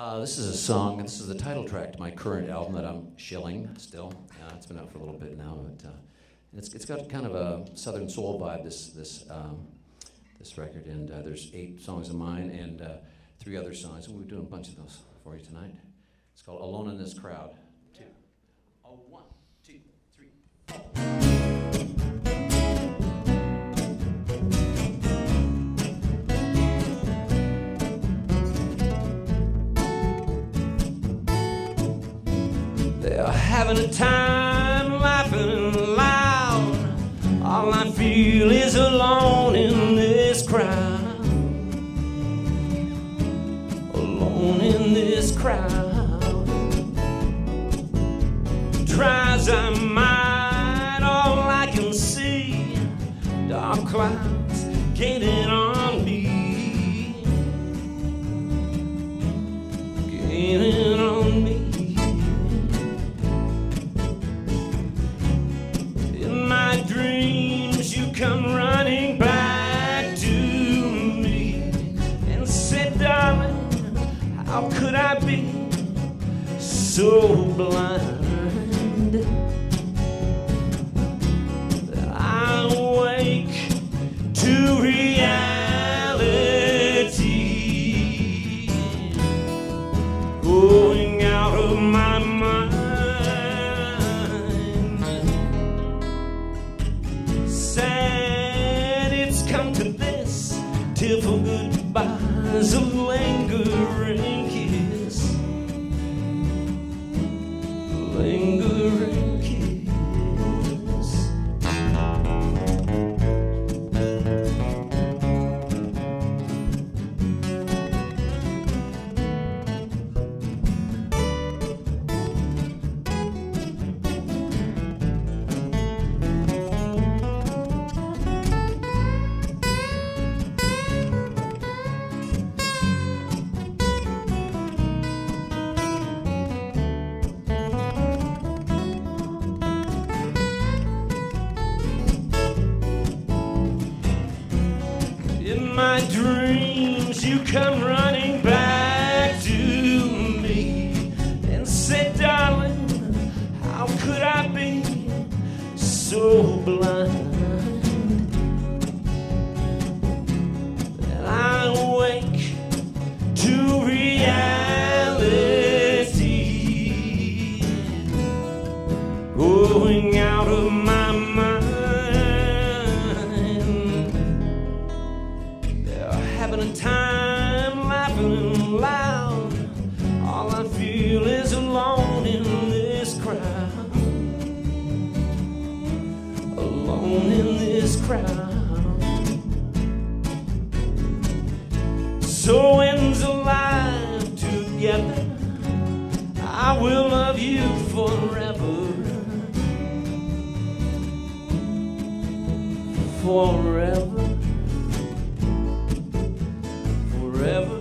Uh, this is a song, this is the title track to my current album that I'm shilling still. Uh, it's been out for a little bit now, but uh, it's, it's got kind of a southern soul vibe, this, this, um, this record. And uh, there's eight songs of mine and uh, three other songs, and we're doing a bunch of those for you tonight. It's called Alone in This Crowd. Two. Oh, one, having a time laughing loud. All I feel is alone in this crowd. Alone in this crowd. Try as I might, all I can see dark clouds gaining on me. Gaining come running back to me and say, darling, how could I be so blind? Goodbyes, a lingering how could I be so blind that I wake to reality, going out of my mind? They're having a time laughing loud. All I feel is Alone in this crowd. So ends alive together. I will love you forever. Forever forever